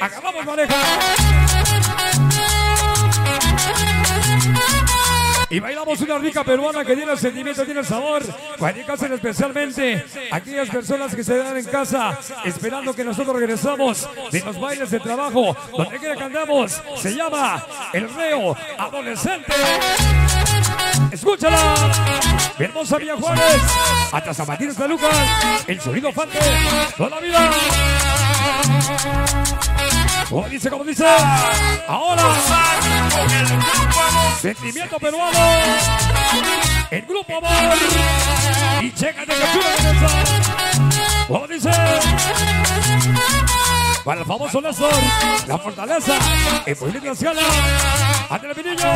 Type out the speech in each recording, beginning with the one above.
Acabamos pareja. Y bailamos una rica peruana que tiene el sentimiento, tiene el sabor. Guayacas especialmente aquellas personas que se dan en casa esperando que nosotros regresamos de los bailes de trabajo. Donde quiera que andamos, se llama El Reo Adolescente. Escúchala. Hermosa Villa Juárez. Hasta San Martín Lucas. El sonido fante. Toda la vida. Como dice, como dice. Ahora. Sentimiento peruano. El grupo amor. Y chécate que chula Como dice. Para el famoso Néstor, la fortaleza, el pueblo nacional, ante el vinillo.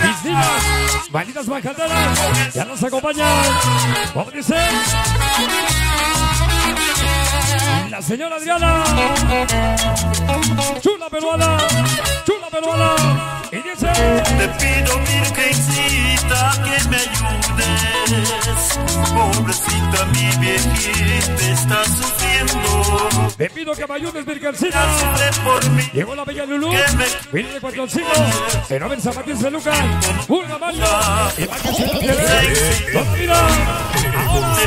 Mis niñas, malditas bajaderas, ya nos acompañan. Como dice. La señora Adriana. Chula peruana. Chula peruana. Y dice. Te pido virgencita que me ayudes. Pobrecita mi viejita está sufriendo. Te pido que me ayudes, virgencita. Llegó la bella Lulú. Viene de cuatro cinco. Se no ven zapatillas de Lucas. Una Mario. Y va que se lo quiere. Dos mira. Ahora.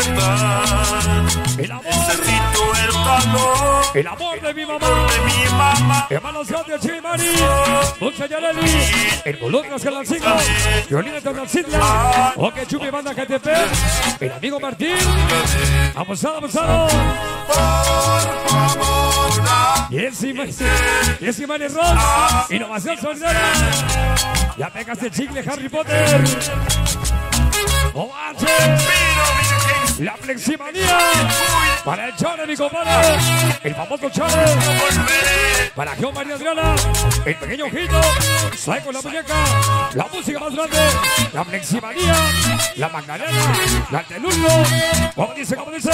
Libertad. El amor. El calor El amor de mi mamá. de mi mamá. Hermanos grandes, Chimari, Dulce Yareli, el Voluntras Galancingo, Violina Tonalcidia, Oque Chupi Banda GTP, el amigo Martín, abusado, abusado, y ese y ese Mani Ross, Innovación Solidaria, ya pegaste chicle Harry Potter, Ovache, la fleximanía, para el Chore, mi compadre, el famoso Chore, para Geo María Adriana, el pequeño Ojito, con la muñeca, la música más grande, la fleximanía, la Magdalena, la Telullo, como dice, como dice,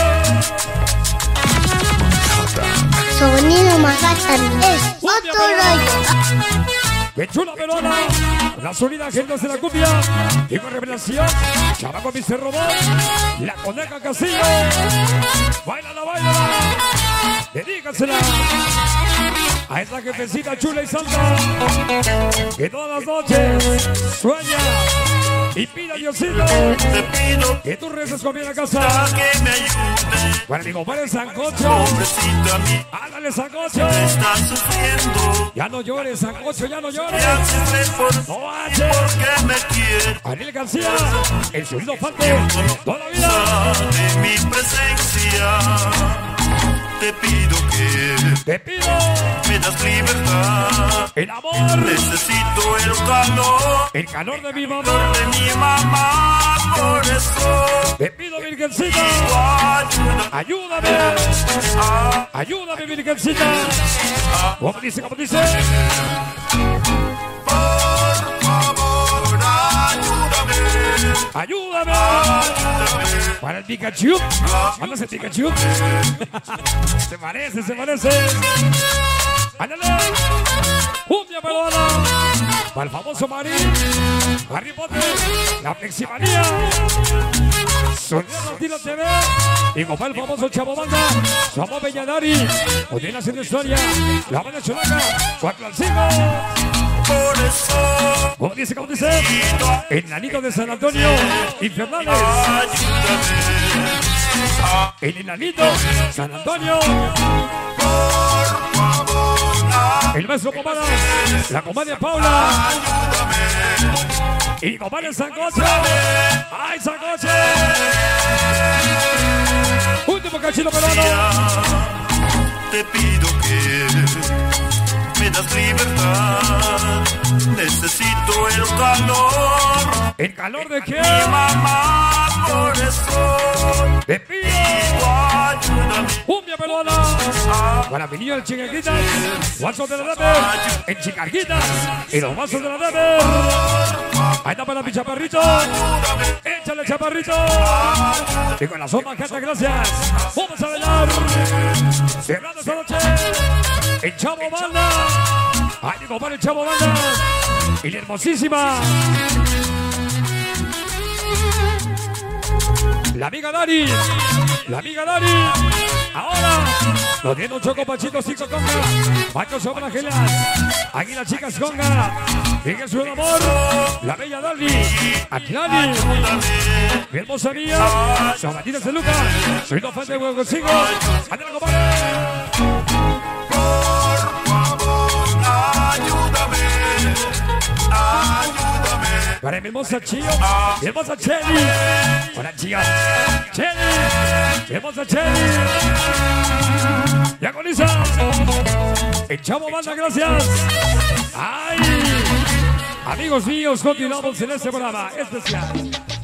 Sonido Manhattan es otro rollo. que chula pelona, la sólida gente de la cumbia, digo revelación, chamaco Mr. Robot, la coneja Casillo, bailala, bailala, dedícasela a esa jefecita chula y santa, que todas las noches sueña y pide a Diosito que tú reces con bien a casa. Para mi compadre Sancocho, ándale Sancocho, ya no llores Sancocho, ya no llores. No haces. Ariel García, el sonido fante, toda la vida. mi presencia. Te pido Te pido me das libertad. el amor, Necesito el calor el calor de mi mamá. de mi mamá. Por eso Te pido, Virgencita, ayúdame, ayúdame, Virgencita. Como dice, como dice, por favor, ayúdame. ayúdame. Para el Pikachu, mándase el Pikachu. se parece, se parece. Ándale, cumbia peruana. Para el famoso Marín, Harry Potter, la Fleximanía. Sonido Latino TV. Y como el famoso Chavo Banda, somos Bellanari. Hoy viene haciendo historia. La banda chulaca, 4 al 5. Como dice, como dice, el nanito de San Antonio, Infernales. El enanito, San Antonio, el maestro Pomada, la comadre Paula y compadre Sancoche. ¡Ay, Sancoche! Último cachito peruano. Calor. ¿El calor de Mi qué? mamá, ¡Te pido! ayúdame. ¡Cumbia peruana! Para mi niño el Chicaquitas, guasos de la Rapper, en Chicaquitas y los vasos de la Rapper. Ahí está para mi chaparrito. Échale, chaparrito. Y con la sopa, canta, gracias. Vamos a bailar. Cerrando esta noche. El Chavo Banda. Ahí mi compadre el Chavo Banda. Y la hermosísima. La amiga Dari. La amiga Dani. Ahora. Lo tiene un choco pachito, cinco conga. Pacho sobre Ángelas. Aquí las chicas conga. Sigue su amor. La bella Dani. Atlani. Mi hermosa mía. Sabatinas de Lucas. Soy no fan de huevo consigo. Ándale, compadre. Para mi hermosa Chio, mi hermosa Chelly. Hola, Chio. Chelly. Mi hermosa Chelly. Ya con Lisa. El chavo banda, gracias. Ay. Amigos míos, continuamos en este programa especial.